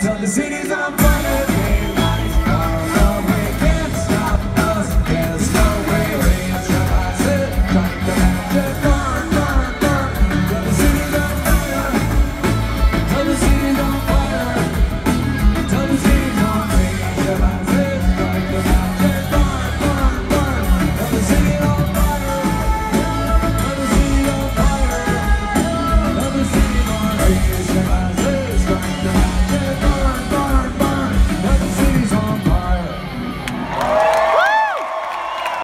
Tell the city's I'm